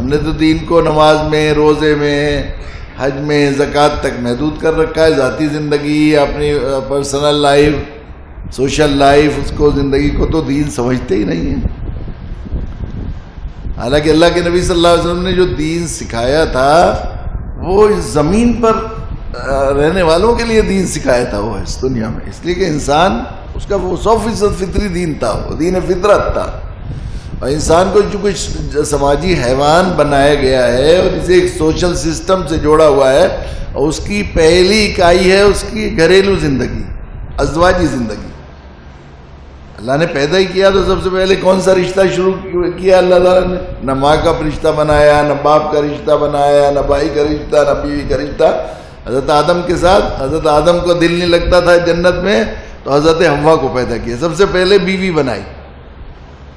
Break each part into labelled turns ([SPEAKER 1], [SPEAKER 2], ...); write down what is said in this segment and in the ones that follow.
[SPEAKER 1] ہم نے تو دین کو نماز میں، روزے میں، حج میں، زکوٰۃ تک محدود کر رکھا ہے، ذاتی زندگی، اپنی پرسنل لائف سوشل لائف اس کو زندگی کو تو دین سمجھتے ہی نہیں ہیں۔ حالانکہ اللہ کے نبی صلی اللہ علیہ وسلم نے جو دین سکھایا تھا، وہ اس زمین پر رہنے والوں کے لیے دین سکھایا تھا، وہ اس دنیا میں۔ اس لیے کہ انسان، اس کا وہ سو فیصد فطری دین تھا، وہ دین فطرت تھا۔ اور انسان کو جو کچھ سماجی حیوان بنایا گیا ہے، اور اسے ایک سوشل سسٹم سے جوڑا ہوا ہے، اور اس کی پہلی اکائی ہے، اس کی گھریلو زندگی، ازواجی زندگی۔ اللہ نے پیدا ہی کیا تو سب سے پہلے کون سا رشتہ شروع کیا اللہ تعالیٰ نے؟ نہ ماں کا رشتہ بنایا، نہ باپ کا رشتہ بنایا، نہ بھائی کا رشتہ، نہ بیوی کا رشتہ۔ حضرت آدم کے ساتھ، حضرت آدم کو دل نہیں لگتا تھا جنت میں، تو حضرت ہوا کو پیدا کیا۔ سب سے پہلے بیوی بنائی۔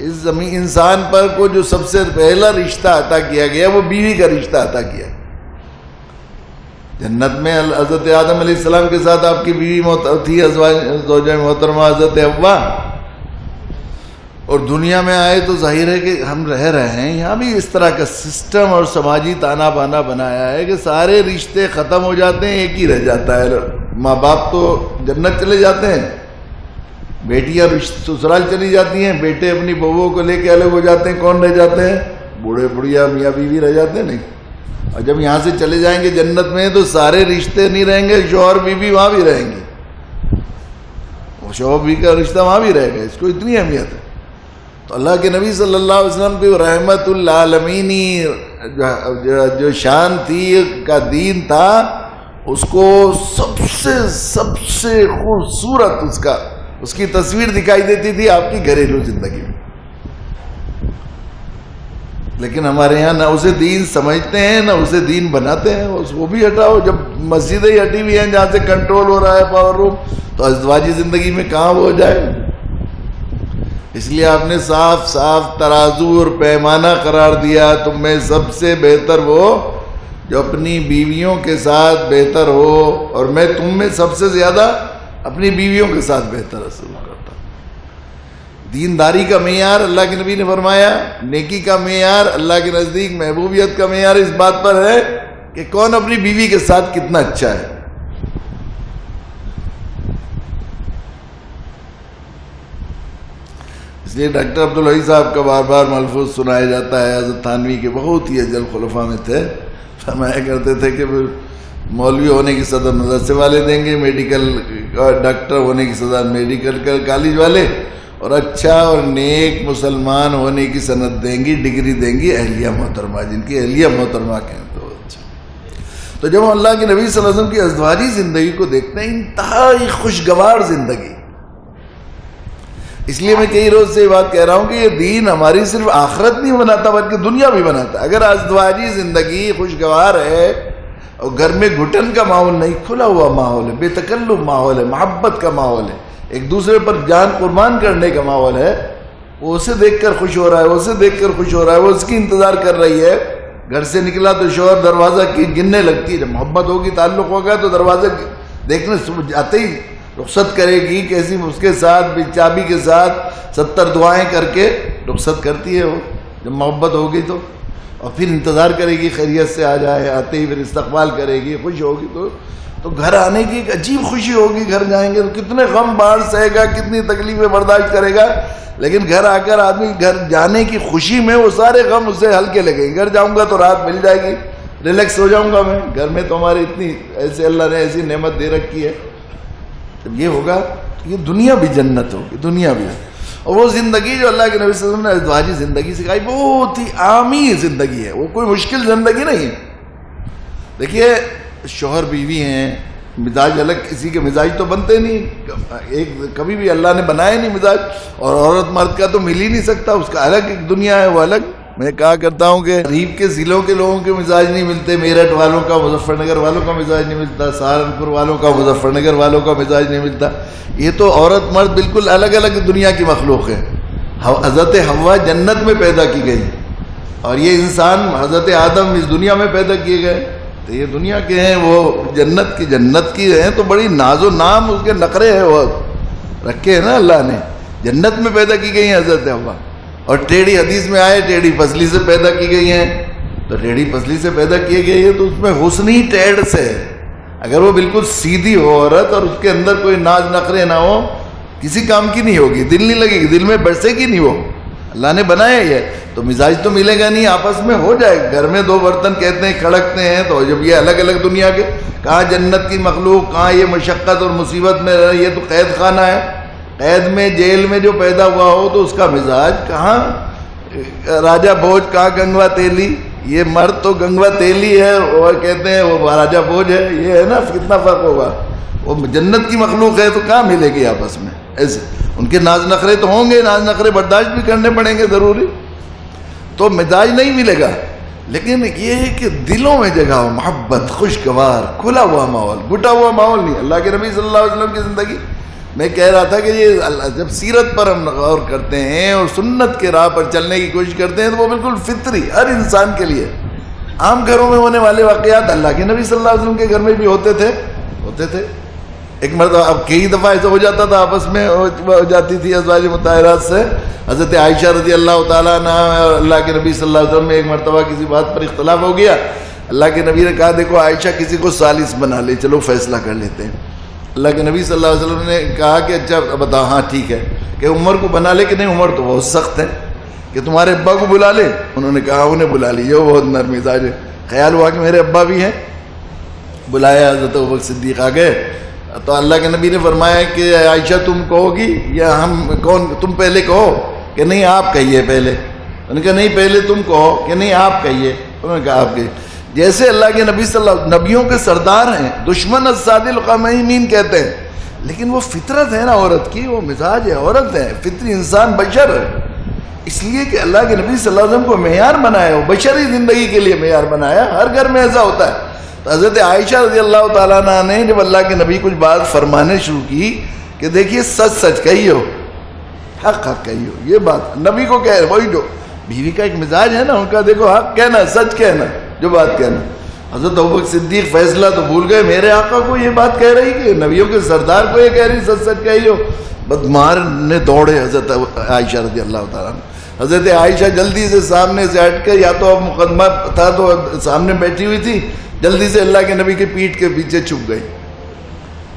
[SPEAKER 1] اس زمین انسان پر کو جو سب سے پہلا رشتہ عطا کیا گیا، وہ بیوی کا رشتہ عطا کیا۔ جنت میں حضرت آدم علیہ السلام کے ساتھ آپ کی بیوی تھی محترمہ حضرت ہوا اور دنیا میں آئے تو ظاہر ہے کہ ہم رہ رہے ہیں۔ یہاں بھی اس طرح کا سسٹم اور سماجی تانا بانا بنایا ہے کہ سارے رشتے ختم ہو جاتے ہیں، ایک ہی رہ جاتا ہے۔ ماں باپ تو جنت چلے جاتے ہیں۔ بیٹیاں سسرال چلی جاتی ہیں، بیٹے اپنی بہوؤں کو لے کے الگ ہو جاتے ہیں، کون رہ جاتے ہیں؟ بوڑھے بڑھیا میاں بیوی رہ جاتے ہیں، نہیں۔ اور جب یہاں سے چلے جائیں گے جنت میں تو سارے رشتے نہیں رہیں گے، شوہر بیوی وہاں بھی رہیں گے شوہر بیوی کا رشتہ وہاں بھی رہے گا اس کو اتنی اہمیت ہے۔ تو اللہ کے نبی صلی اللہ علیہ وسلم کی رحمت اللہ علمینی جو شان تھی، کا دین تھا، اس کو سب سے سب سے خوبصورت اس کا اس کی تصویر دکھائی دیتی تھی آپ کی گھریلو زندگی میں۔ لیکن ہمارے یہاں نہ اسے دین سمجھتے ہیں، نہ اسے دین بناتے ہیں وہ بھی ہٹاؤ۔ جب مسجدیں ہٹی ہوئی ہیں جہاں سے کنٹرول ہو رہا ہے پاور روم تو ازدواجی زندگی میں کہاں ہو جائے؟ اس لیے آپ نے صاف صاف ترازو اور پیمانہ قرار دیا، تم میں سب سے بہتر وہ جو اپنی بیویوں کے ساتھ بہتر ہو۔ اور میں تم میں سب سے زیادہ اپنی بیویوں کے ساتھ بہتر حاصل کرتا دینداری کا معیار اللہ کے نبی نے فرمایا، نیکی کا معیار اللہ کے نزدیک محبوبیت کا معیار اس بات پر ہے کہ کون اپنی بیوی کے ساتھ کتنا اچھا ہے۔ اس لیے ڈاکٹر عبدالحی صاحب کا بار بار ملفوظ سنایا جاتا ہے، حضرت تھانوی کے بہت ہی اجل خلفہ میں تھے۔ فرمایا کرتے تھے کہ مولوی ہونے کی صدر مدرسے والے دیں گے، میڈیکل ڈاکٹر ہونے کی صدر میڈیکل کالج والے اور اچھا اور نیک مسلمان ہونے کی صنعت دیں گی، ڈگری دیں گی، اہلیہ محترمہ، جن کی اہلیہ محترمہ کہیں تو اچھا۔ تو جب ہم اللہ کے نبی صلی اللہ علیہ وسلم کی ازدواجی زندگی کو دیکھتے ہیں، انتہائی خوشگوار زندگی۔ اس لیے میں کئی روز سے یہ بات کہہ رہا ہوں کہ یہ دین ہماری صرف آخرت نہیں بناتا، بلکہ دنیا بھی بناتا۔ ہے اگر ازدواجی زندگی خوشگوار ہے اور گھر میں گھٹن کا ماحول نہیں، کھلا ہوا ماحول ہے، بے تکلم ماحول ہے، محبت کا ماحول ہے۔ ایک دوسرے پر جان قربان کرنے کا ماحول ہے۔ وہ اسے دیکھ کر خوش ہو رہا ہے، وہ اسے دیکھ کر خوش ہو رہا ہے، وہ اس کی انتظار کر رہی ہے۔ گھر سے نکلا تو شوہر دروازہ کی گننے لگتی ہے۔ جب محبت ہوگی، تعلق ہوگا تو دروازہ دیکھنے جاتے ہی رخصت کرے گی کیسی اس کے ساتھ چابی کے ساتھ ستر دعائیں کر کے رخصت کرتی ہے وہ۔ جب محبت ہوگی تو اور پھر انتظار کرے گی، خیریت سے آ جائے، آتے ہی پھر استقبال کرے گی، خوش ہوگی تو تو گھر آنے کی ایک عجیب خوشی ہوگی، گھر جائیں گے تو کتنے غم بار سہے گا، کتنی تکلیفیں برداشت کرے گا۔ لیکن گھر آ کر آدمی گھر جانے کی خوشی میں وہ سارے غم اسے ہلکے لگے گھر جاؤں گا تو رات مل جائے گی، ریلیکس ہو جاؤں گا میں۔ گھر میں تو ہماری اتنی ایسے اللہ نے ایسی نعمت دے رکھی ہے۔ جب یہ ہوگا یہ دنیا بھی جنت ہوگی، دنیا بھی۔ اور وہ زندگی جو اللہ کے نبی صلی اللہ علیہ وسلم نے ازدواجی زندگی سکھائی، بہت ہی عامی زندگی ہے۔ وہ کوئی مشکل زندگی نہیں ہے۔ دیکھیے، شوہر بیوی ہیں، مزاج الگ، کسی کے مزاج تو بنتے نہیں۔ ایک کبھی بھی اللہ نے بنایا نہیں مزاج، اور عورت مرد کا تو مل ہی نہیں سکتا، اس کا الگ ایک دنیا ہے، وہ الگ۔ میں کہا کرتا ہوں کہ ریف کے ضلعوں کے لوگوں کے مزاج نہیں ملتے، میرٹھ والوں کا مظفر نگر والوں کا مزاج نہیں ملتا، سہارنپور والوں کا مظفر نگر والوں کا مزاج نہیں ملتا۔ یہ تو عورت مرد بالکل الگ الگ دنیا کی مخلوق ہے حضرت ہوا جنت میں پیدا کی گئی۔ اور یہ انسان حضرت آدم اس دنیا میں پیدا کیے گئے۔ تو یہ دنیا کے ہیں، وہ جنت کی جنت کی ہیں، تو بڑی ناز و نام اس کے نقرے ہیں، وہ رکھے ہیں نا اللہ نے۔ جنت میں پیدا کی گئی ہیں حضرت ہوا اور ٹیڑھی حدیث میں آئے، ٹیڑھی فصلی سے پیدا کی گئی ہیں۔ تو ریڑھی پسلی سے پیدا کیے گئے، یہ تو اس میں حسنی ٹیڑ سے اگر وہ بالکل سیدھی ہو عورت اور اس کے اندر کوئی ناز نخرے نہ ہو، کسی کام کی نہیں ہوگی، دل نہیں لگے گی، دل میں برسے گی نہیں وہ۔ اللہ نے بنایا یہ۔ تو مزاج تو ملے گا نہیں، آپس میں ہو جائے۔ گھر میں دو برتن کہتے ہیں، کھڑکتے ہیں۔ تو جب یہ الگ الگ دنیا کے، کہاں جنت کی مخلوق، کہاں یہ مشقت اور مصیبت میں رہ یہ تو قید خانہ ہے۔ قید میں، جیل میں جو پیدا ہوا ہو، تو اس کا مزاج کہاں؟ راجہ بوجھ کہاں گنگوا تیلی؟ یہ مرد تو گنگوا تیلی ہے، اور کہتے ہیں وہ راجہ بوجھ ہے، یہ ہے نا، کتنا فرق ہوگا؟ وہ جنت کی مخلوق ہے، تو کہاں ملے گی آپس میں؟ ایسے، ان کے ناز نخرے تو ہوں گے، ناز نخرے برداشت بھی کرنے پڑیں گے، ضروری۔ تو مزاج نہیں ملے گا، لیکن یہ ہے کہ دلوں میں جگہ ہو، محبت، خوشگوار، کھلا ہوا ماحول گٹا ہوا ماحول نہیں، اللہ کے نبی صلی اللہ علیہ وسلم کی زندگی۔ میں کہہ رہا تھا کہ یہ جب سیرت پر ہم غور کرتے ہیں اور سنت کے راہ پر چلنے کی کوشش کرتے ہیں تو وہ بالکل فطری ہر انسان کے لیے عام گھروں میں ہونے والے واقعات اللہ کے نبی صلی اللہ علیہ وسلم کے گھر میں بھی ہوتے تھے ہوتے تھے۔ ایک مرتبہ اب کئی دفعہ ایسا ہو جاتا تھا، آپس میں ہو جاتی تھی ازواج مطالعات سے۔ حضرت عائشہ رضی اللہ تعالیٰ عنہ اللہ کے نبی صلی اللہ علیہ وسلم میں ایک مرتبہ کسی بات پر اختلاف ہو گیا۔ اللہ کے نبی نے کہا، دیکھو، عائشہ کسی کو سالس بنا لے، چلو، فیصلہ کر لیتے ہیں۔ اللہ کے نبی صلی اللہ علیہ وسلم نے کہا کہ اچھا بتا ہاں ٹھیک ہے کہ عمر کو بنا لے کہ نہیں؟ عمر تو بہت سخت ہے کہ تمہارے ابا کو بلا لے۔ انہوں نے کہا، انہیں بلا لی۔ یہ بہت نرم مزاج ہے۔ خیال ہوا کہ میرے ابا بھی ہیں۔ بلایا، حضرت ابک صدیق آ گئے۔ تو اللہ کے نبی نے فرمایا کہ عائشہ، تم کہو گی یا ہم کون؟ تم پہلے کہو کہ نہیں، آپ کہیے پہلے۔ انہوں نے کہا، نہیں، پہلے تم کہو کہ نہیں، آپ کہیے۔ انہوں نے کہا، آپ کہیے۔ جیسے اللہ کے نبی صلی اللہ نبیوں کے سردار ہیں، دشمن اساد القامین کہتے ہیں۔ لیکن وہ فطرت ہے نا عورت کی، وہ مزاج ہے، عورت ہے، فطری انسان، بشر۔ ہے اس لیے کہ اللہ کے نبی صلی اللہ علیہ وسلم کو معیار بنایا، وہ بشری زندگی کے لیے معیار بنایا۔ ہر گھر میں ایسا ہوتا ہے۔ تو حضرت عائشہ رضی اللہ تعالیٰ عنہ نے جب اللہ کے نبی کچھ بات فرمانے شروع کی کہ دیکھیے سچ سچ کہی ہو، حق حق کہی ہو، یہ بات۔ نبی کو کہہ، وہی جو بیوی کا ایک مزاج ہے نا، ان کا دیکھو حق کہنا، سچ کہنا۔ جو بات کہنا۔ حضرت ابوک صدیق فیصلہ تو بھول گئے، میرے آقا کو یہ بات کہہ رہی کہ نبیوں کے سردار کو یہ کہہ رہی، سچ سچ کہی ہو۔ بدمار نے دوڑے حضرت عائشہ رضی اللہ تعالیٰ حضرت عائشہ جلدی سے سامنے سے ہٹ کر یا تو اب مقدمہ تھا تو سامنے بیٹھی ہوئی تھی، جلدی سے اللہ کے نبی کے پیٹ کے پیچھے چھپ گئی۔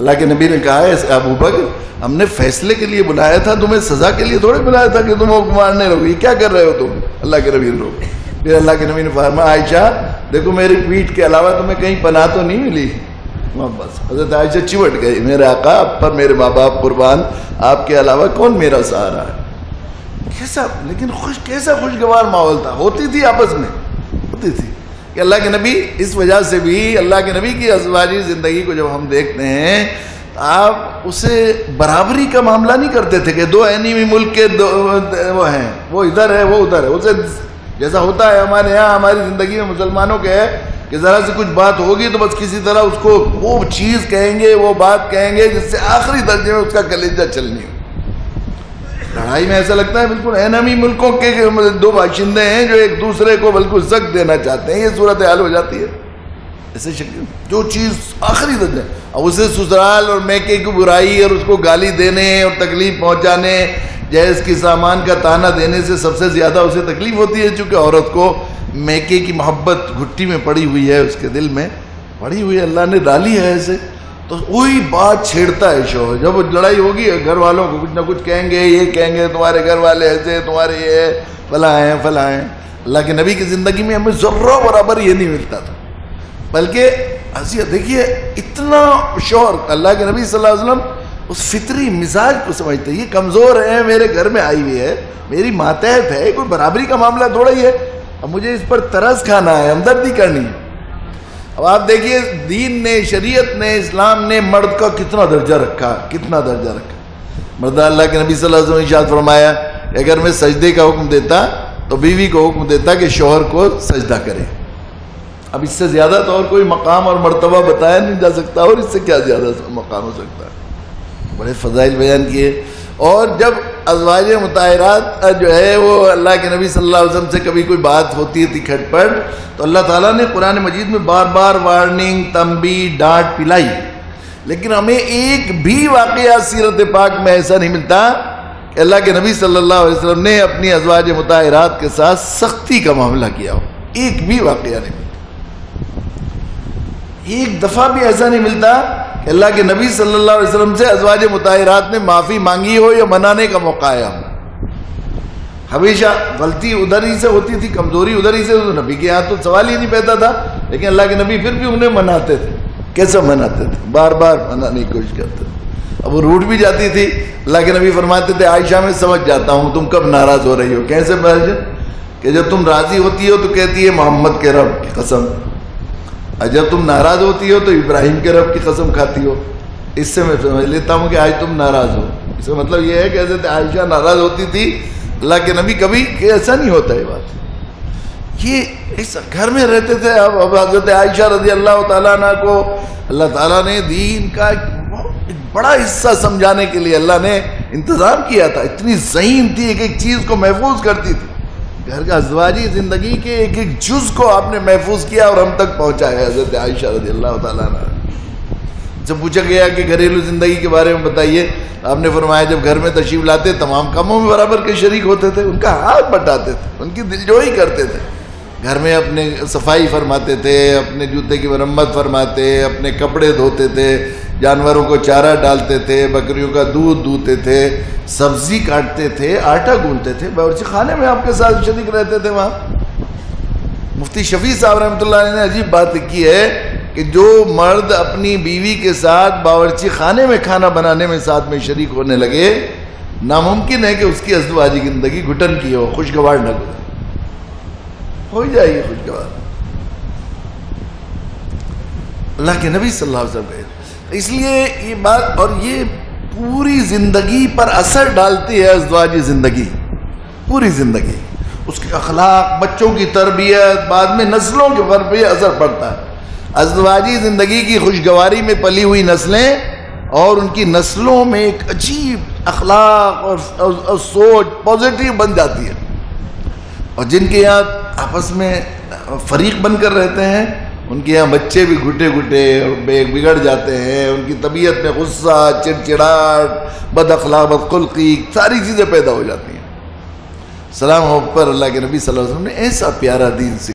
[SPEAKER 1] اللہ کے نبی نے کہا ہے ابو بکر، ہم نے فیصلے کے لیے بلایا تھا، تمہیں سزا کے لیے تھوڑے بلایا تھا کہ تم وہ مارنے لگو یہ کیا کر رہے ہو تم؟ اللہ کے نبی لوگ پھر اللہ کے نبی نے فرمایا، عائشہ، دیکھو میری پیٹ کے علاوہ تمہیں کہیں پناہ تو نہیں ملی؟ ہاں، بس، حضرت عائشہ چمٹ گئی میرے آقا، آپ پر میرے ماں باپ قربان، آپ کے علاوہ کون میرا سہارا ہے؟ کیسا، لیکن خوش، کیسا خوشگوار ماحول تھا، ہوتی تھی آپس میں، ہوتی تھی کہ اللہ کے نبی، اس وجہ سے بھی اللہ کے نبی کی ازواجی زندگی کو جب ہم دیکھتے ہیں، آپ اسے برابری کا معاملہ نہیں کرتے تھے کہ دو اینیمی ملک کے دو، وہ ہیں، وہ ادھر ہے، وہ ادھر ہے، اسے جیسا ہوتا ہے ہمارے یہاں، ہماری زندگی میں مسلمانوں کے ہے کہ ذرا سے کچھ بات ہوگی تو بس کسی طرح اس کو وہ چیز کہیں گے، وہ بات کہیں گے جس سے آخری درجے میں اس کا کلیجہ چلنی ہو۔ لڑائی میں ایسا لگتا ہے بالکل اینمی ملکوں کے دو باشندے ہیں جو ایک دوسرے کو بالکل زخ دینا چاہتے ہیں، یہ صورت حال ہو جاتی ہے۔ ایسے شکل جو چیز آخری درجہ اب اسے سسرال اور میکے کی برائی اور اس کو گالی دینے اور تکلیف پہنچانے جیس کی سامان کا تانا دینے سے سب سے زیادہ اسے تکلیف ہوتی ہے، چونکہ عورت کو میکے کی محبت گھٹی میں پڑی ہوئی ہے، اس کے دل میں پڑی ہوئی ہے۔ اللہ نے ڈالی ہے ایسے تو وہی بات چھیڑتا ہے شوہر۔ جب لڑائی ہوگی، گھر والوں کو کچھ نہ کچھ کہیں گے، یہ کہیں گے، تمہارے گھر والے ایسے، تمہارے یہ فلاں ہیں فلاں ہیں۔ اللہ کے نبی کی زندگی میں ہمیں ضرور برابر یہ نہیں ملتا تھا۔ بلکہ حیثیت دیکھیے، اتنا شوہر، اللہ کے نبی صلی اللہ علیہ وسلم اس فطری مزاج کو سمجھتے یہ کمزور ہے میرے گھر میں آئی ہوئی ہے میری ماتحت ہے، کوئی برابری کا معاملہ تھوڑا ہی ہے۔ اب مجھے اس پر ترس کھانا ہے، ہمدردی کرنی ہے۔ اب آپ دیکھیے، دین نے، شریعت نے، اسلام نے مرد کا کتنا درجہ رکھا، کتنا درجہ رکھا۔ مرد اللہ کے نبی صلی اللہ علیہ وسلم اشاد فرمایا کہ اگر میں سجدے کا حکم دیتا تو بیوی کو حکم دیتا کہ شوہر کو سجدہ کرے۔ اب اس سے زیادہ تو اور کوئی مقام اور مرتبہ بتایا نہیں جا سکتا، اور اس سے کیا زیادہ مقام ہو سکتا ہے؟ بڑے فضائل بیان کیے۔ اور جب ازواج مطالعات جو ہے وہ اللہ کے نبی صلی اللہ علیہ وسلم سے کبھی کوئی بات ہوتی تھی کھٹ پٹ تو اللہ تعالیٰ نے قرآن مجید میں بار بار وارننگ تمبی ڈانٹ پلائی۔ لیکن ہمیں ایک بھی واقعہ سیرت پاک میں ایسا نہیں ملتا کہ اللہ کے نبی صلی اللہ علیہ وسلم نے اپنی ازواج مطالعات کے ساتھ سختی کا معاملہ کیا ہو۔ ایک بھی واقعہ نہیں ملتا۔ ایک دفعہ بھی ایسا نہیں ملتا اللہ کے نبی صلی اللہ علیہ وسلم سے ازواج مطالعات نے معافی مانگی ہو یا منانے کا موقع آیا ہو؟ ہمیشہ غلطی ادھر ہی سے ہوتی تھی، کمزوری ادھر ہی سے تو نبی کے یہاں تو سوال ہی نہیں پیدا تھا، لیکن اللہ کے نبی پھر بھی انہیں مناتے تھے۔ کیسے مناتے تھے؟ بار بار منانے کی کوشش کرتے تھے۔ اب وہ روٹ بھی جاتی تھی، اللہ کے نبی فرماتے تھے، عائشہ میں سمجھ جاتا ہوں تم کب ناراض ہو رہی ہو۔ کیسے کہ جب تم راضی ہوتی ہو تو کہتی ہے، محمد کے رب کی قسم۔ اور جب تم ناراض ہوتی ہو تو ابراہیم کے رب کی قسم کھاتی ہو۔ اس سے میں سمجھ لیتا ہوں کہ آج تم ناراض ہو۔ اس کا مطلب یہ ہے کہ حضرت عائشہ ناراض ہوتی تھی۔ اللہ کے نبی کبھی کہ ایسا نہیں ہوتا یہ بات۔ یہ اس گھر میں رہتے تھے۔ اب اب حضرت عائشہ رضی اللہ تعالیٰ عنہ کو اللہ تعالیٰ نے دین کا ایک بڑا حصہ سمجھانے کے لیے اللہ نے انتظام کیا تھا۔ اتنی ذہین تھی ایک ایک چیز کو محفوظ کرتی تھی۔ گھر کا ازواجی زندگی کے ایک ایک جز کو آپ نے محفوظ کیا اور ہم تک پہنچایا حضرت عائشہ رضی اللہ تعالیٰ عنہ۔ جب پوچھا گیا کہ گھریلو زندگی کے بارے میں بتائیے، آپ نے فرمایا جب گھر میں تشریف لاتے، تمام کاموں میں برابر کے شریک ہوتے تھے، ان کا ہاتھ بٹاتے تھے، ان کی دل جوئی کرتے تھے۔ گھر میں اپنے صفائی فرماتے تھے، اپنے جوتے کی مرمت فرماتے، اپنے کپڑے دھوتے تھے جانوروں کو چارہ ڈالتے تھے، بکریوں کا دودھ دھوتے تھے، سبزی کاٹتے تھے، آٹا گونتے تھے، باورچی خانے میں آپ کے ساتھ شریک رہتے تھے وہاں۔ مفتی شفیع صاحب رحمۃ اللہ علیہ نے عجیب بات لکھی ہے کہ جو مرد اپنی بیوی کے ساتھ باورچی خانے میں کھانا بنانے میں ساتھ میں شریک ہونے لگے، ناممکن ہے کہ اس کی ازدواجی زندگی گھٹن کی ہو، خوشگوار نہ گزرے۔ ہو جائے گی خوشگوار۔ اللہ کے نبی صلی اللہ علیہ وسلم اس لیے یہ بات اور یہ پوری زندگی پر اثر ڈالتی ہے ازدواجی زندگی پوری زندگی۔ اس کے اخلاق بچوں کی تربیت بعد میں نسلوں کے پر بھی اثر پڑتا ہے۔ ازدواجی زندگی کی خوشگواری میں پلی ہوئی نسلیں اور ان کی نسلوں میں ایک عجیب اخلاق اور, اور سوچ پازیٹیو بن جاتی ہے۔ اور جن کے یہاں آپس میں فریق بن کر رہتے ہیں ان کے یہاں بچے بھی گھٹے گھٹے بگڑ جاتے ہیں، ان کی طبیعت میں غصہ، چڑچڑاہٹ، بد اخلاق، بد خلقی، ساری چیزیں پیدا ہو جاتی ہیں۔ سلام ہو پر اللہ کے نبی صلی اللہ علیہ وسلم نے ایسا پیارا دین